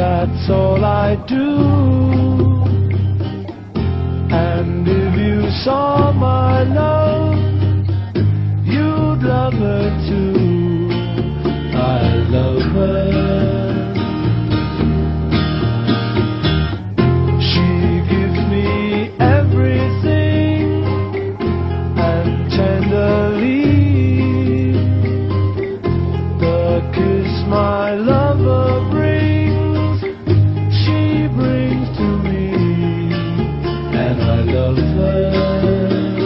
that's all I do. And if you saw my love, you'd love her too. heaven.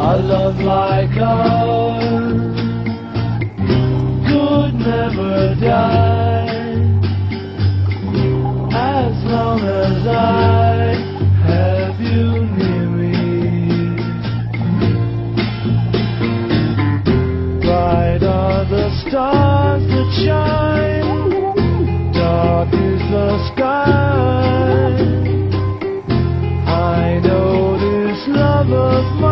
A love like ours could never die as long as I. smile. my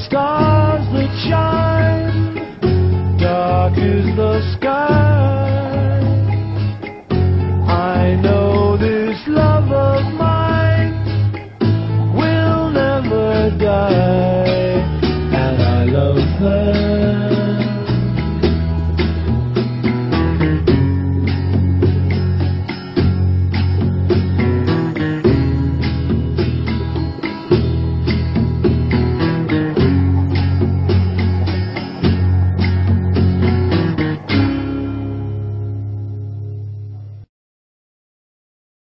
sky.